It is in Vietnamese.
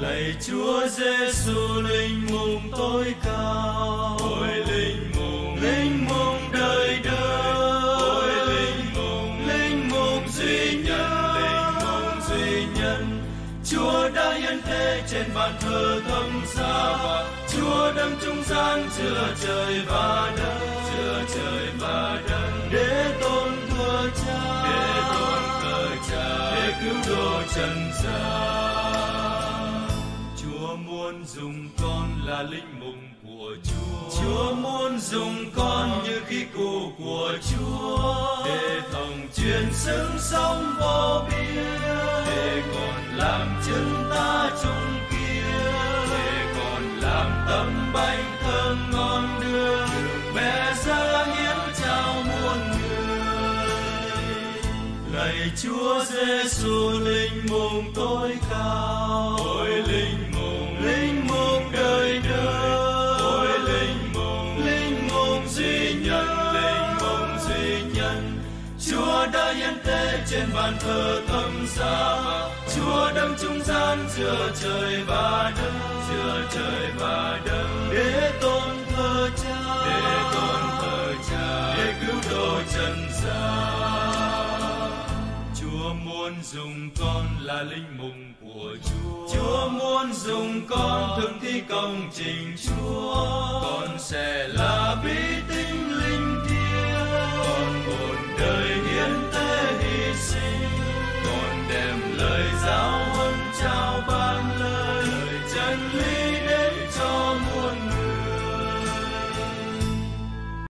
lạy Chúa Giêsu linh mùng tối cao. Ôi linh mùng. Linh mùng đời đời. Ôi linh mùng. Linh mùng duy nhân linh mùng duy nhân Chúa đã hiến thế trên bàn thờ thâm giá Chúa đấng trung gian giữa trời và đất. Giữa trời và đất. Để tôn thờ cha. Để tôn thờ cha. Để cứu độ trần gian muốn dùng con là linh mục của Chúa. Chúa muốn dùng con như khí cụ của Chúa. Để tổng truyền xứng sống vô biên. Để còn làm chân ta chung kia để còn làm tấm bánh thơm ngon đưa mẹ ra hiến chào muôn người. Lạy Chúa Giêsu linh mục tối cao. Ôi linh nhân Chúa đã hiến tế trên bàn thờ tâm giá. Chúa đấng trung gian giữa trời và đất giữa trời và đất. Để tôn thờ cha. Để tôn thờ cha. Để cứu độ trần gian. Chúa muốn dùng con là linh mục của Chúa. Chúa muốn dùng con thực thi công trình Chúa.